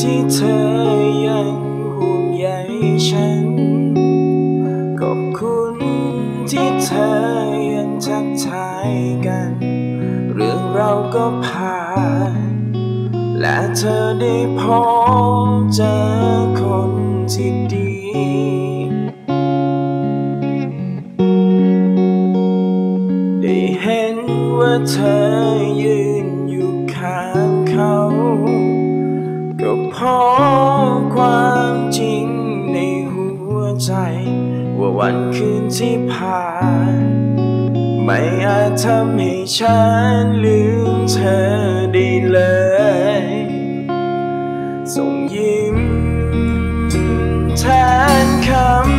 ที่เธอยังห่วงใยฉัน ขอบคุณที่เธอยังทักทายกัน เรื่องเราก็ผ่าน และเธอได้พบเจอคนที่ดีได้เห็นว่าเธอ ก็เพราะความจริงในหัวใจ ว่าวันคืนที่ผ่าน ไม่อาจทำให้ฉันลืมเธอได้เลย ส่งยิ้มแทนค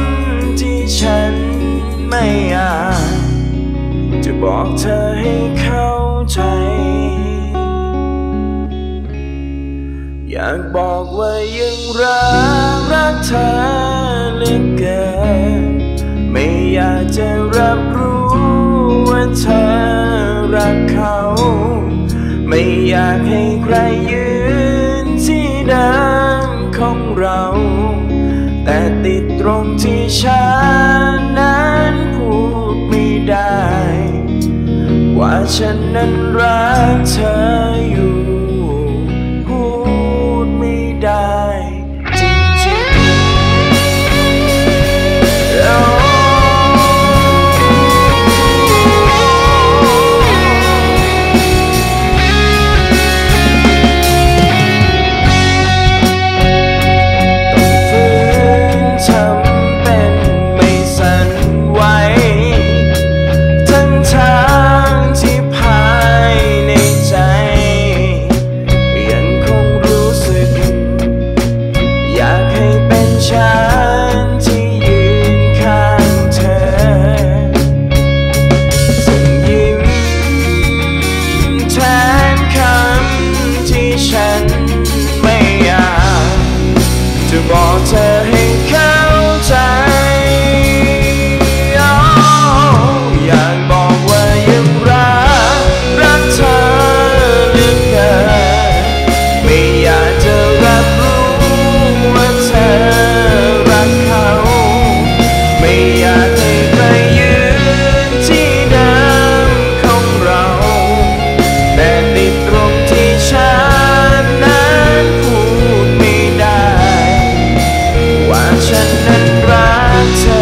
ำที่ฉันไม่อาจจะบอกเธอให้เข้าใจ อยากบอกว่ายังรักรักเธอเหลือเกินไม่อยากจะรับรู้ว่าเธอรักเขา ไม่อยากให้ใครยืนที่เดิมของเรา แต่ติดตรงที่ฉันนั้นพูดไม่ได้ ว่าฉันนั้นรักเธอ ฉันนั้นรักเธอ